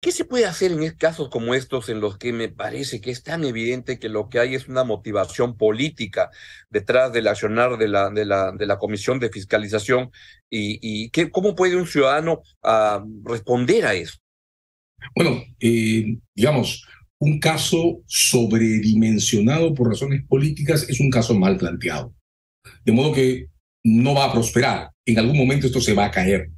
¿Qué se puede hacer en casos como estos en los que me parece que es tan evidente que lo que hay es una motivación política detrás del accionar de la, Comisión de Fiscalización? ¿Y, cómo puede un ciudadano uh, responder a eso? Bueno, eh, digamos, un caso sobredimensionado por razones políticas es un caso mal planteado. De modo que no va a prosperar. En algún momento esto se va a caer.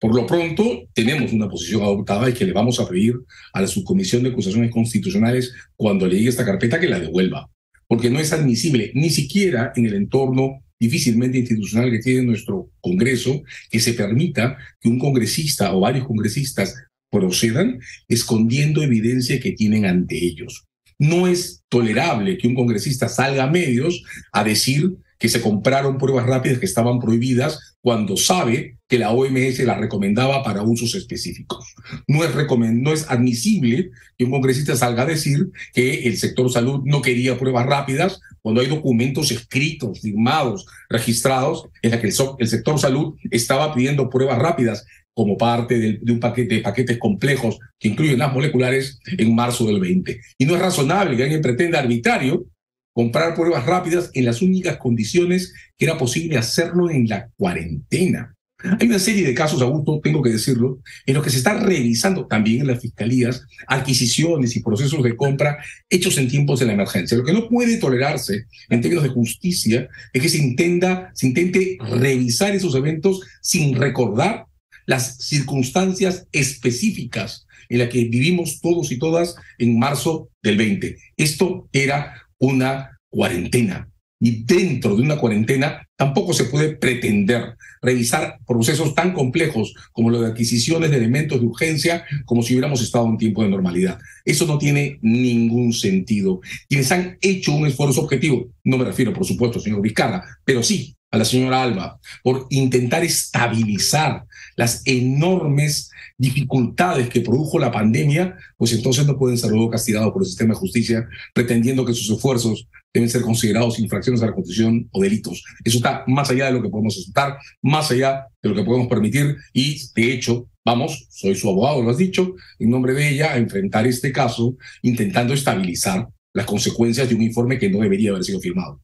Por lo pronto, tenemos una posición adoptada y que le vamos a pedir a la Subcomisión de Acusaciones Constitucionales cuando le llegue esta carpeta que la devuelva, porque no es admisible, ni siquiera en el entorno difícilmente institucional que tiene nuestro Congreso, que se permita que un congresista o varios congresistas procedan escondiendo evidencia que tienen ante ellos. No es tolerable que un congresista salga a medios a decir que se compraron pruebas rápidas que estaban prohibidas cuando sabe que la OMS las recomendaba para usos específicos. No es, no es admisible que un congresista salga a decir que el sector salud no quería pruebas rápidas cuando hay documentos escritos, firmados, registrados en la que el, sector salud estaba pidiendo pruebas rápidas como parte de, de, un paquete de paquetes complejos que incluyen las moleculares en marzo del 20. Y no es razonable que alguien pretenda arbitrario comprar pruebas rápidas en las únicas condiciones que era posible hacerlo en la cuarentena. Hay una serie de casos, Augusto, tengo que decirlo, en los que se están revisando también en las fiscalías adquisiciones y procesos de compra hechos en tiempos de la emergencia. Lo que no puede tolerarse en términos de justicia es que se, intenta, se intente revisar esos eventos sin recordar las circunstancias específicas en las que vivimos todos y todas en marzo del 20. Esto era una cuarentena. Y dentro de una cuarentena tampoco se puede pretender revisar procesos tan complejos como lo de adquisiciones de elementos de urgencia como si hubiéramos estado en tiempo de normalidad. Eso no tiene ningún sentido. Quienes han hecho un esfuerzo objetivo, no me refiero por supuesto al señor Vizcarra, pero sí a la señora Alba, por intentar estabilizar las enormes dificultades que produjo la pandemia, pues entonces no pueden ser luego castigados por el sistema de justicia pretendiendo que sus esfuerzos deben ser considerados infracciones a la Constitución o delitos. Eso está más allá de lo que podemos aceptar, más allá de lo que podemos permitir y, de hecho, vamos, soy su abogado, lo has dicho, en nombre de ella, a enfrentar este caso intentando estabilizar las consecuencias de un informe que no debería haber sido firmado.